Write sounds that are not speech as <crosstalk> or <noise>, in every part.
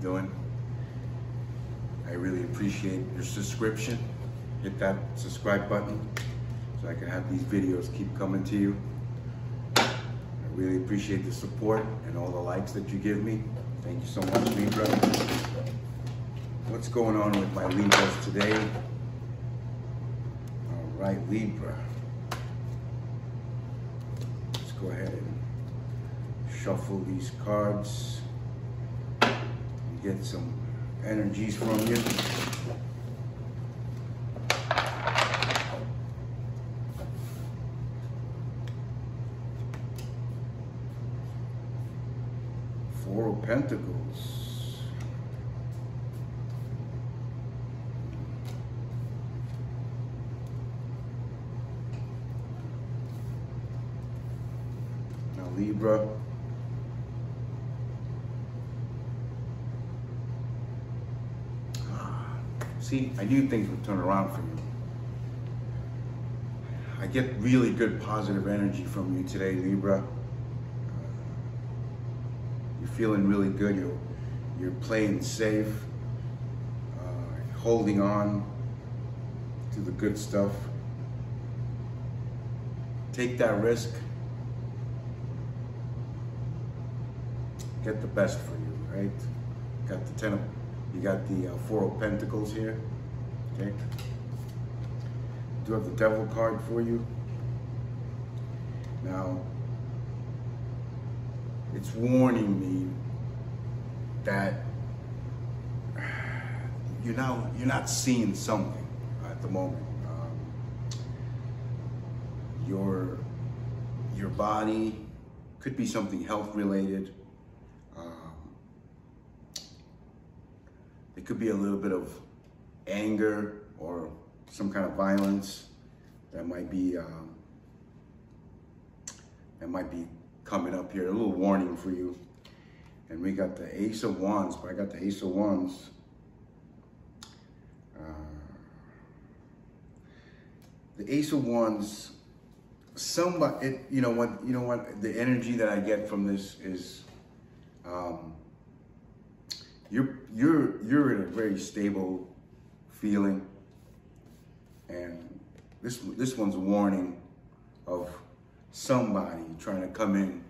doing. I really appreciate your subscription. Hit that subscribe button so I can have these videos keep coming to you. I really appreciate the support and all the likes that you give me. Thank you so much, Libra. What's going on with my Libras today? All right, Libra. Let's go ahead and shuffle these cards get some energies from you. Four of Pentacles. Now Libra. See, I knew things would turn around for you. I get really good positive energy from you today, Libra. Uh, you're feeling really good. You're, you're playing safe, uh, holding on to the good stuff. Take that risk. Get the best for you, right? Got the ten of you got the uh, Four of Pentacles here, okay? Do have the Devil card for you. Now, it's warning me that <sighs> you're now you're not seeing something at the moment. Um, your your body could be something health related. It could be a little bit of anger or some kind of violence that might be um, that might be coming up here. A little warning for you. And we got the Ace of Wands, but I got the Ace of Wands. Uh, the Ace of Wands, somebody, it, you know what, you know what, the energy that I get from this is, um, you're you're you're in a very stable feeling. And this this one's a warning of somebody trying to come in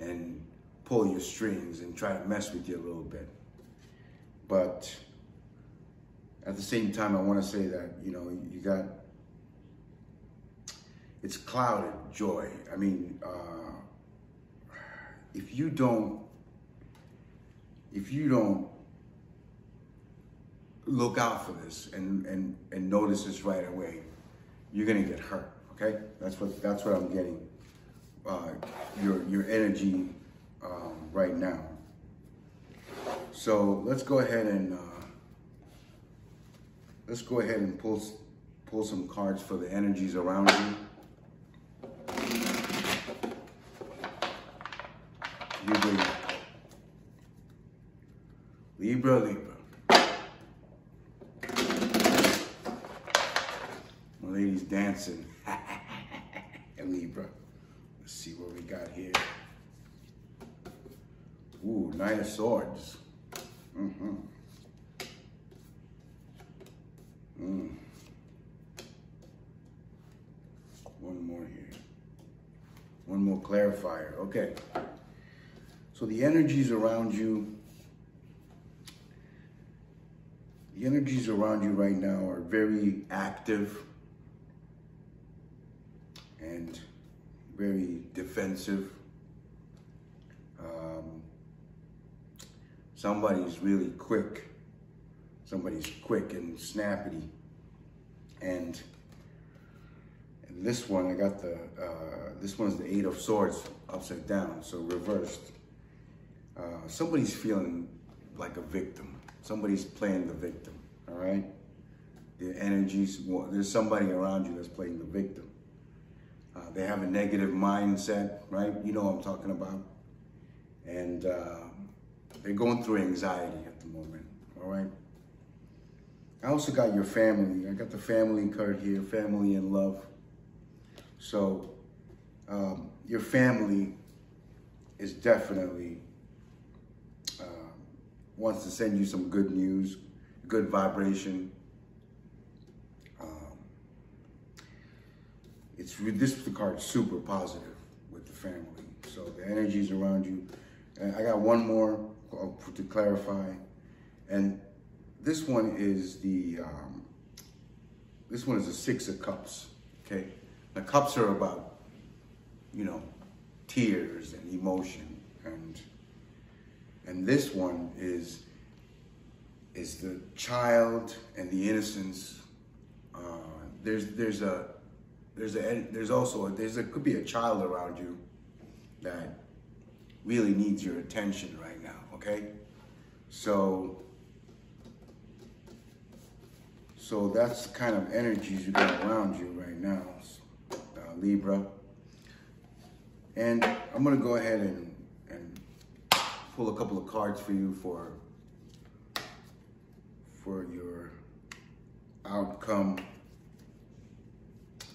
and pull your strings and try to mess with you a little bit. But at the same time i want to say that you know you got it's clouded joy. I mean uh, if you don't if you don't look out for this and, and, and notice this right away, you're gonna get hurt, okay? That's what, that's what I'm getting, uh, your, your energy um, right now. So let's go ahead and, uh, let's go ahead and pull, pull some cards for the energies around you. Libra, Libra. ladies dancing. and Libra. Let's see what we got here. Ooh, Nine of Swords. Mm-hmm. Mm. One more here. One more clarifier. Okay. So the energies around you, the energies around you right now are very active and very defensive. Um, somebody's really quick. Somebody's quick and snappy. And, this one, I got the, uh, this one's the Eight of Swords upside down, so reversed. Uh, somebody's feeling like a victim. Somebody's playing the victim, all right? The energies, there's somebody around you that's playing the victim. Uh, they have a negative mindset, right? You know what I'm talking about. And uh, they're going through anxiety at the moment, all right? I also got your family. I got the family card here, family and love. So um, your family is definitely uh, wants to send you some good news, good vibration. It's this the card super positive with the family. So the energies around you. And I got one more to clarify, and this one is the um, this one is a six of cups. Okay, the cups are about you know tears and emotion and and this one is is the child and the innocence. Uh, there's there's a there's a there's also a, there's a could be a child around you that really needs your attention right now. Okay, so so that's the kind of energies you got around you right now, uh, Libra. And I'm gonna go ahead and and pull a couple of cards for you for for your outcome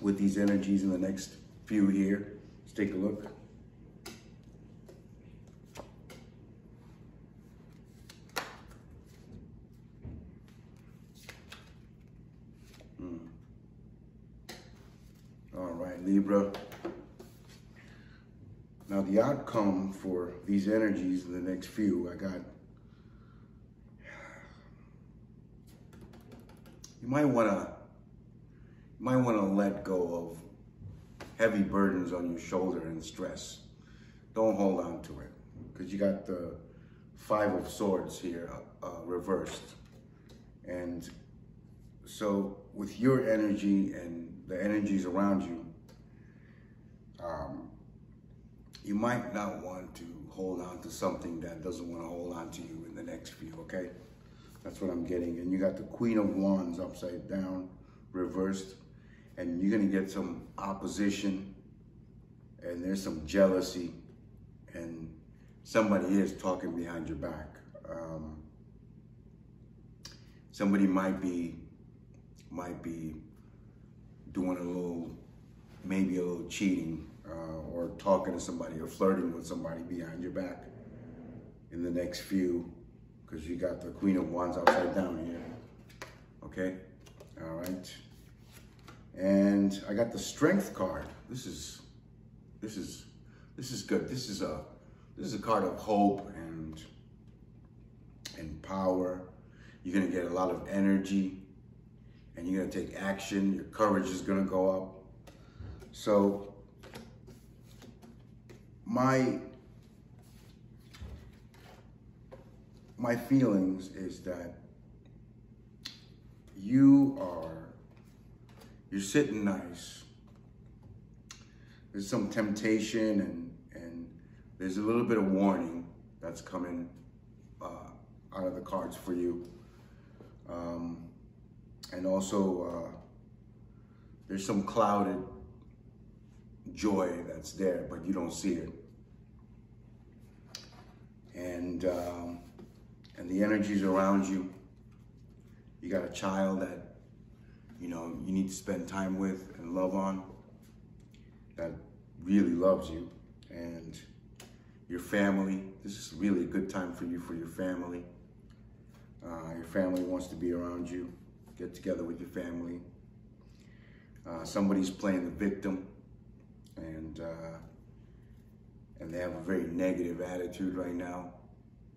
with these energies in the next few here. Let's take a look. Hmm. All right, Libra. Now the outcome for these energies in the next few, I got, <sighs> you might wanna, you might wanna let go of heavy burdens on your shoulder and stress. Don't hold on to it because you got the five of swords here uh, reversed. And so with your energy and the energies around you, um, you might not want to hold on to something that doesn't want to hold on to you in the next few, okay? That's what I'm getting. And you got the Queen of Wands upside down, reversed, and you're gonna get some opposition, and there's some jealousy, and somebody is talking behind your back. Um, somebody might be, might be doing a little, maybe a little cheating, uh, or talking to somebody or flirting with somebody behind your back in the next few, because you got the Queen of Wands upside down here. Okay, all right. And I got the Strength card. This is, this is, this is good. This is a, this is a card of hope and and power. You're gonna get a lot of energy, and you're gonna take action. Your courage is gonna go up. So my my feelings is that you are you're sitting nice there's some temptation and and there's a little bit of warning that's coming uh, out of the cards for you um, and also uh, there's some clouded joy that's there, but you don't see it. And um, and the energies around you. You got a child that you know you need to spend time with and love on. That really loves you, and your family. This is really a good time for you for your family. Uh, your family wants to be around you. Get together with your family. Uh, somebody's playing the victim and uh, and they have a very negative attitude right now.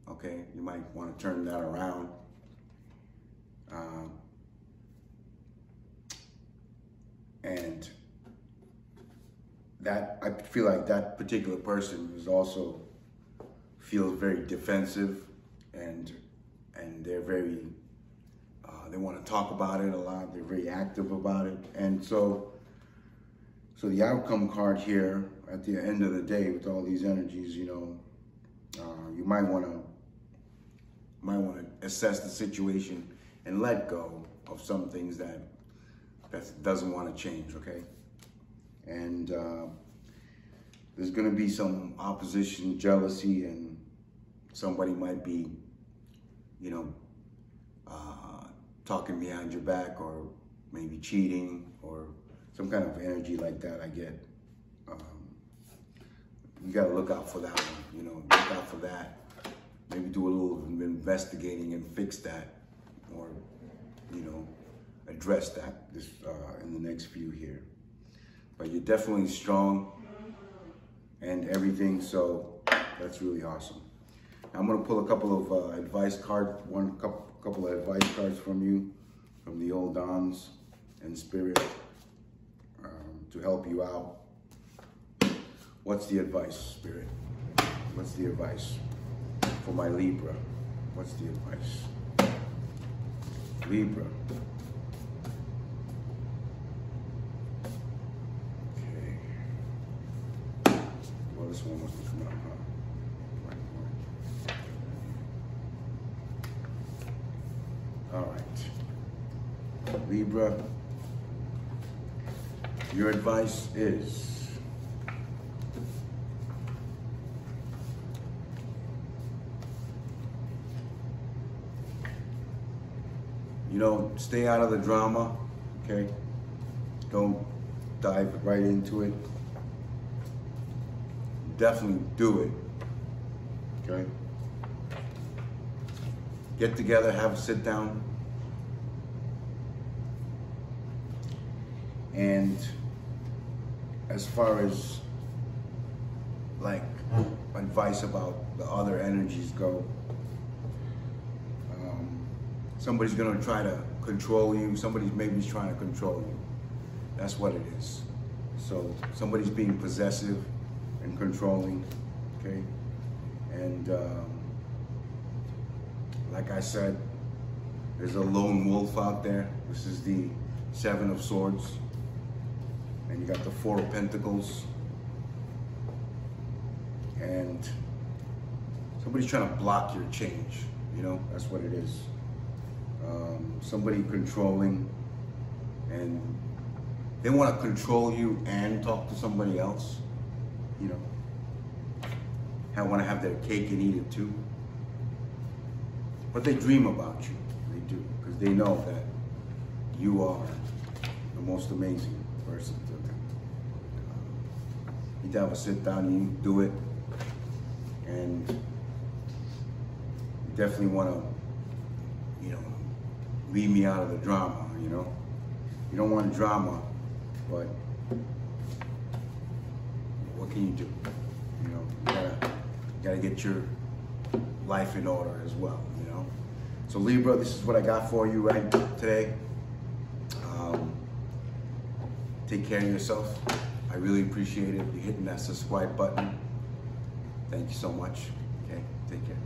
Okay, you might want to turn that around. Um, and that I feel like that particular person is also feels very defensive and and they're very uh, they want to talk about it a lot. They're very active about it, and so so the outcome card here at the end of the day with all these energies, you know, uh, you might want to might want to assess the situation and let go of some things that that doesn't want to change. Okay, and uh, there's going to be some opposition, jealousy, and somebody might be, you know, uh, talking behind your back or maybe cheating or some kind of energy like that I get. Um, you got to look out for that one, you know, look out for that. maybe do a little investigating and fix that, or you know, address that this uh, in the next few here. But you're definitely strong and everything, so that's really awesome. I'm gonna pull a couple of uh, advice cards, one couple, couple of advice cards from you, from the old Dons and Spirit, um, to help you out. What's the advice, Spirit? What's the advice for my Libra? What's the advice? Libra. Okay. Well, this one wasn't coming up, huh? All right. Libra, your advice is you know, stay out of the drama, okay? Don't dive right into it. Definitely do it, okay? get together, have a sit down. And as far as like advice about the other energies go, um, somebody's gonna try to control you. Somebody's maybe trying to control you. That's what it is. So somebody's being possessive and controlling, okay? And um, like I said, there's a lone wolf out there. This is the Seven of Swords. And you got the Four of Pentacles. And somebody's trying to block your change. You know, that's what it is. Um, somebody controlling and they want to control you and talk to somebody else. You know, I want to have their cake and eat it too. But they dream about you. They do. Because they know that you are the most amazing person to. Uh, you have a sit down and you do it. And you definitely want to, you know, leave me out of the drama, you know. You don't want drama, but what can you do? You know, you gotta, you gotta get your life in order as well. You know? So Libra, this is what I got for you right today. Um, take care of yourself. I really appreciate it. You hitting that subscribe button. Thank you so much. Okay, take care.